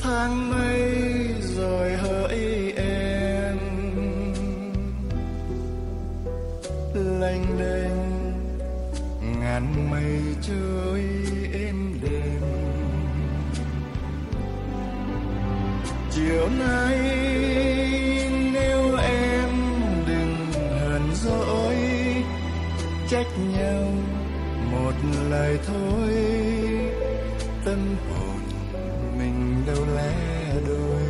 tháng mấy rồi hỡi em? Lênh đênh, ngàn mây trôi êm đềm. Chiều nay nếu em đừng hờn dỗi, trách nhau một lời thôi tâm hồn mình đâu lẽ đôi?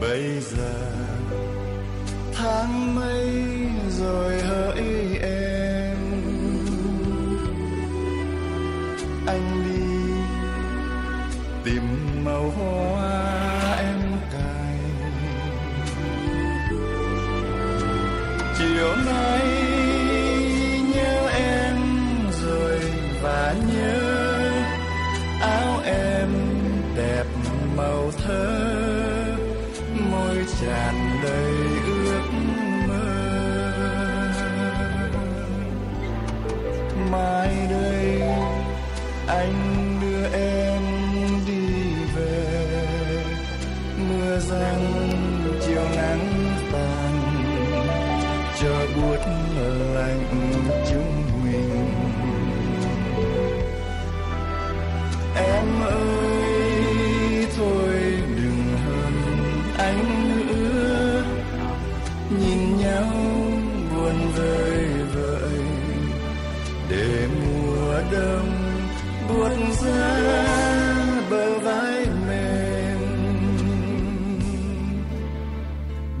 Bây giờ tháng mây rồi hỡi em. Anh đi tìm màu hoa em cài. Chiều nay mai đây, anh đưa em đi về. Mưa giăng chiều nắng tàn cho buốt lạnh chúng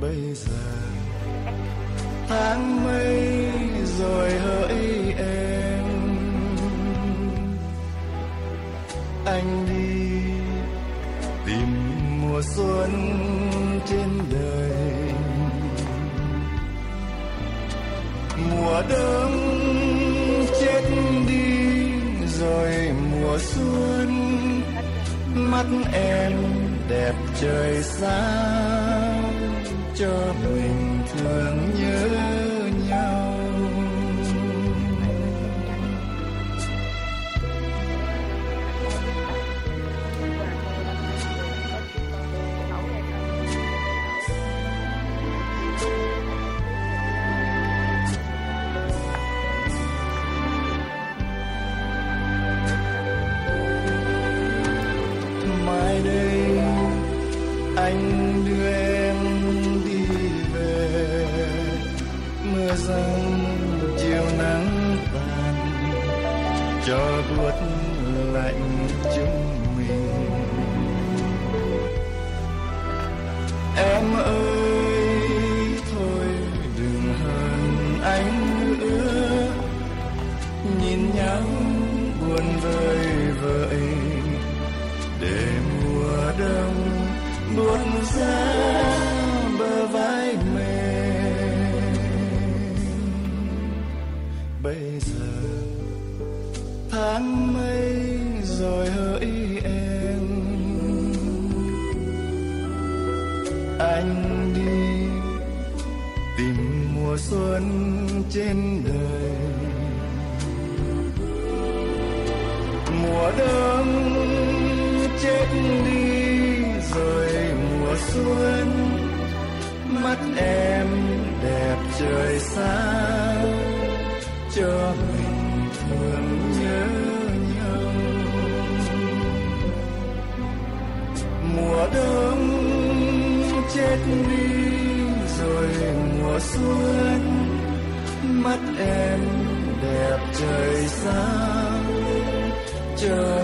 bây giờ. Tháng mây rồi hỡi em? Anh đi tìm mùa xuân trên đời. Mùa đông chết đi rồi mùa xuân. Mắt em đẹp trời sao? Cho mình thương nhớ nhau. Mai đây anh đưa cho buốt lạnh chúng mình. Em ơi, thôi đừng hờn anh nữa. Nhìn nhau buồn vơi vợi. Để mùa đông buồn ra bờ vai mềm. Bây giờ tháng mây rồi hỡi em anh đi tìm mùa xuân trên đời mùa đông chết đi rồi mùa xuân, mắt em đẹp trời sáng. Mùa đông chết đi rồi mùa xuân mắt em đẹp trời sao? Trời